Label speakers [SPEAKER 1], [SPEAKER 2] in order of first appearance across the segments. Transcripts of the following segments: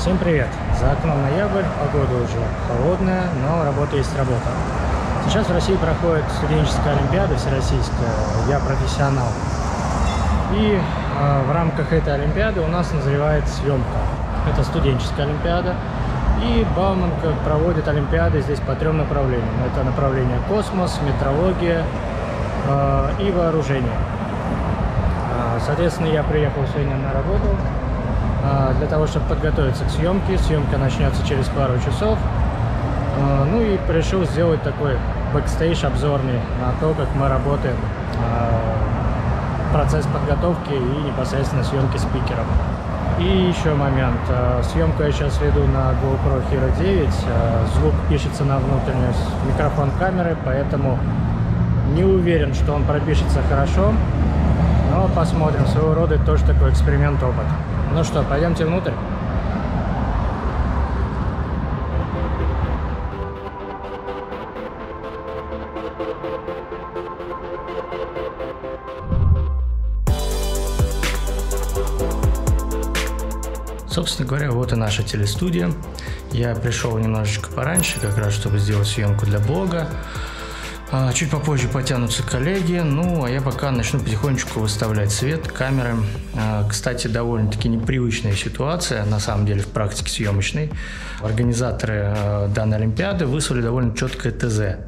[SPEAKER 1] Всем привет! За окном ноябрь, погода уже холодная, но работа есть работа. Сейчас в России проходит студенческая олимпиада всероссийская, я профессионал. И э, в рамках этой олимпиады у нас назревает съемка. Это студенческая олимпиада. И Бауманка проводит олимпиады здесь по трем направлениям. Это направление космос, метрология э, и вооружение. Э, соответственно, я приехал сегодня на работу того, чтобы подготовиться к съемке. Съемка начнется через пару часов. Э, ну и решил сделать такой бэкстейдж обзорный на то, как мы работаем процесс подготовки и непосредственно съемки спикеров. И еще момент. Э, съемку я сейчас веду на GoPro Hero 9. Э, звук пишется на внутренний микрофон камеры, поэтому не уверен, что он пропишется хорошо. Но посмотрим. Своего рода тоже такой эксперимент, опыт. Ну что, пойдемте внутрь. Собственно говоря, вот и наша телестудия. Я пришел немножечко пораньше, как раз, чтобы сделать съемку для блога. А, чуть попозже потянутся коллеги, ну а я пока начну потихонечку выставлять свет, камеры. А, кстати, довольно-таки непривычная ситуация, на самом деле, в практике съемочной. Организаторы а, данной Олимпиады выслали довольно четкое ТЗ.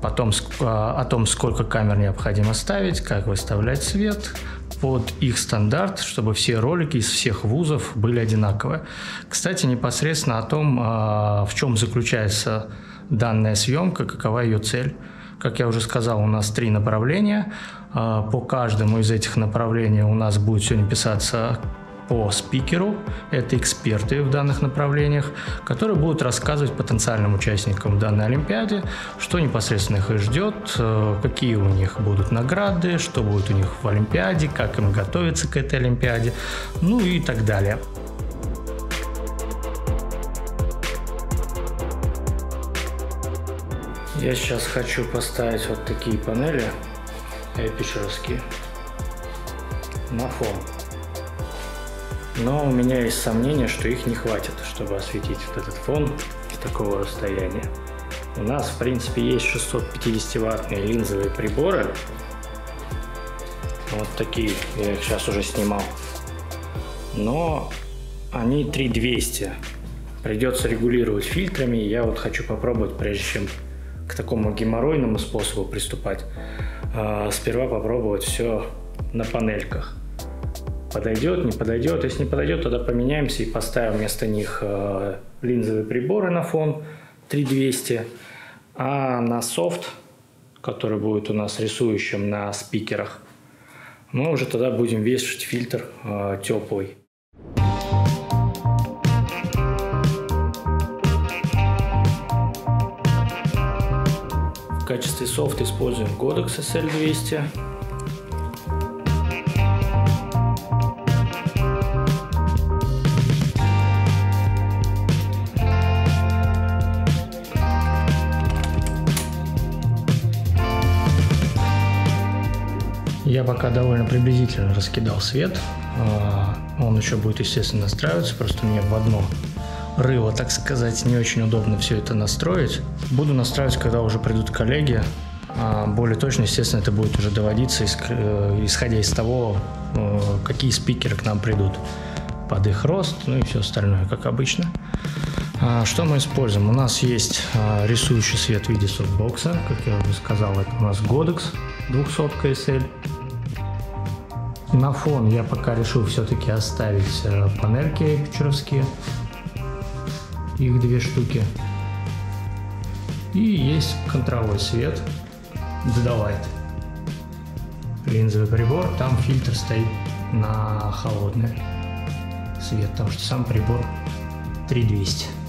[SPEAKER 1] Потом о том, сколько камер необходимо ставить, как выставлять свет, под их стандарт, чтобы все ролики из всех вузов были одинаковые. Кстати, непосредственно о том, в чем заключается данная съемка, какова ее цель. Как я уже сказал, у нас три направления. А, по каждому из этих направлений у нас будет сегодня писаться по спикеру, это эксперты в данных направлениях, которые будут рассказывать потенциальным участникам данной Олимпиады, что непосредственно их ждет, э, какие у них будут награды, что будет у них в Олимпиаде, как им готовиться к этой Олимпиаде, ну и так далее. Я сейчас хочу поставить вот такие панели эпичеровские на фон. Но у меня есть сомнение, что их не хватит, чтобы осветить вот этот фон с такого расстояния. У нас, в принципе, есть 650-ваттные линзовые приборы. Вот такие, я их сейчас уже снимал. Но они 3200. Придется регулировать фильтрами. Я вот хочу попробовать, прежде чем к такому геморройному способу приступать, а, сперва попробовать все на панельках подойдет, не подойдет. Если не подойдет, тогда поменяемся и поставим вместо них э, линзовые приборы на фон 3200, а на софт, который будет у нас рисующим на спикерах, мы уже тогда будем вешать фильтр э, теплый. Качестве софта используем Godox SL200 Я пока довольно приблизительно раскидал свет. А, он еще будет, естественно, настраиваться, просто мне в одно рыло, так сказать, не очень удобно все это настроить. Буду настраивать, когда уже придут коллеги. А, более точно, естественно, это будет уже доводиться, э, исходя из того, э, какие спикеры к нам придут под их рост, ну и все остальное, как обычно. А, что мы используем? У нас есть рисующий свет в виде софтбокса, как я уже сказал, это у нас Godox 200 SL. На фон я пока решил все-таки оставить э, панельки печеровские. Их две штуки. И есть контровой свет. Додавает линзовый прибор. Там фильтр стоит на холодный свет, потому что сам прибор 3200.